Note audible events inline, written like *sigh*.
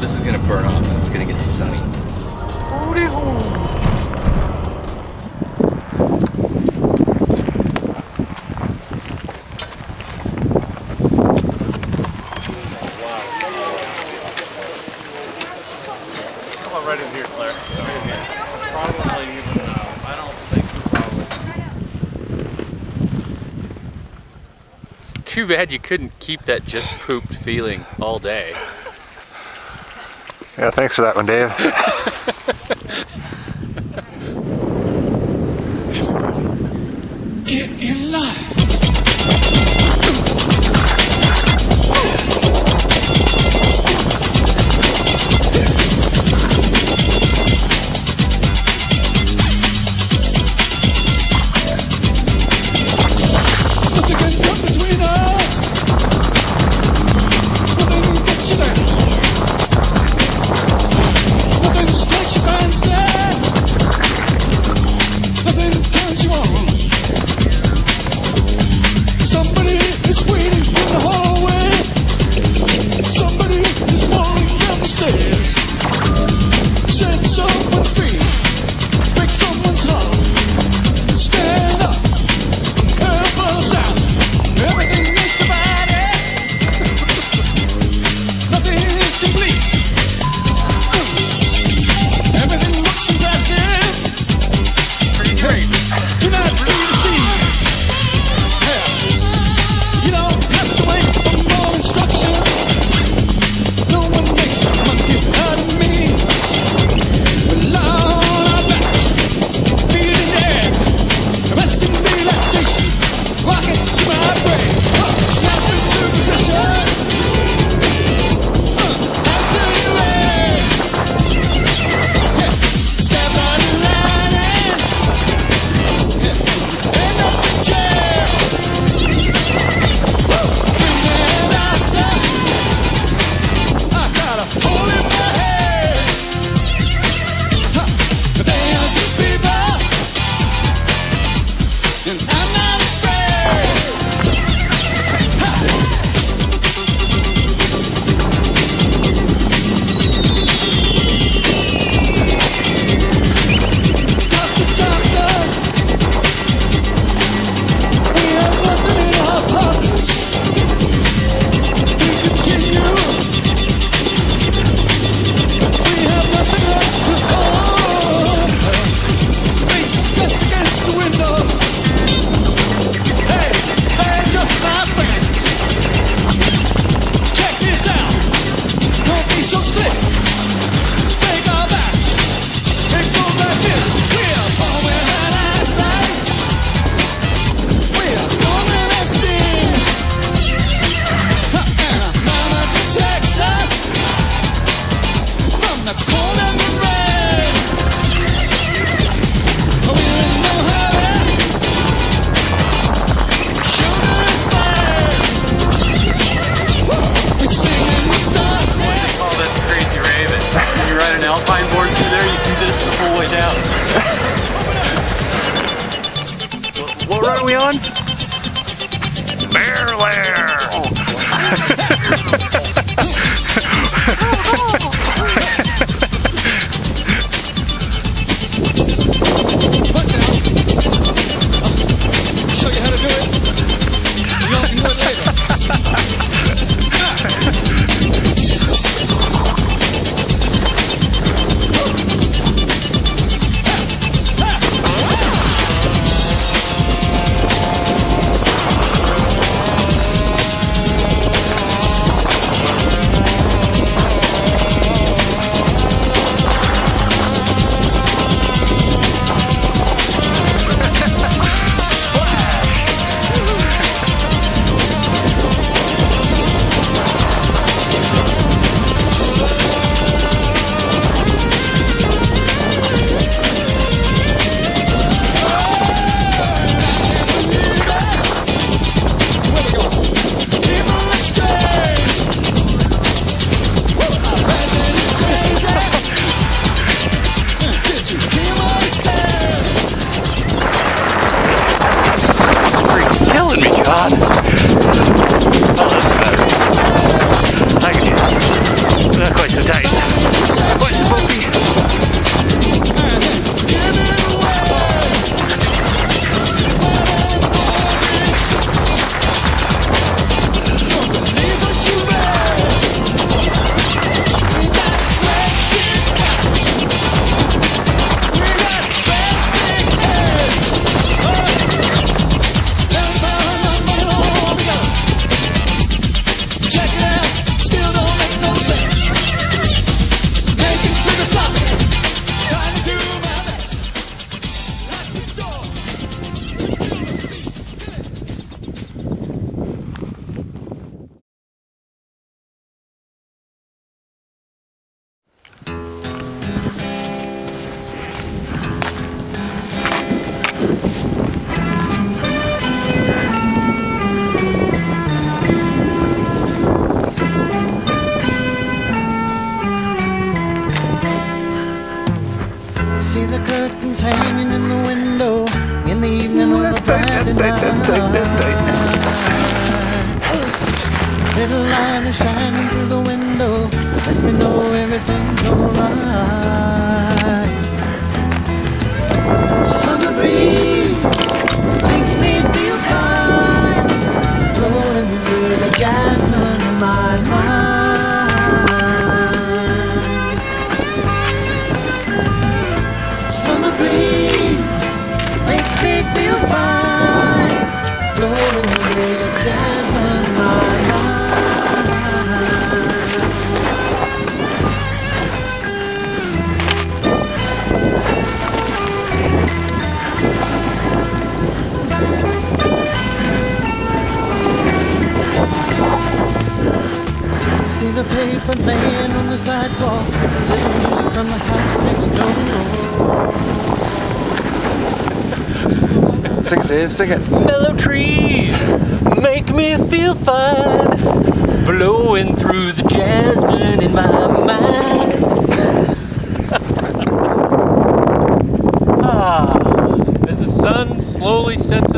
This is gonna burn off and it's gonna get sunny. Right in here. It's too bad you couldn't keep that just pooped feeling all day. Yeah, thanks for that one, Dave. Get in line. one? Bear Lair! Hanging in the window in the evening on That's tight, that's tight, that's tight, that's tight. Little light is shining through the window. Let me know everything's alright. Sing it, Dave, sing it. Mellow trees make me feel fine, blowing through the jasmine in my mind. *laughs* ah, as the sun slowly sets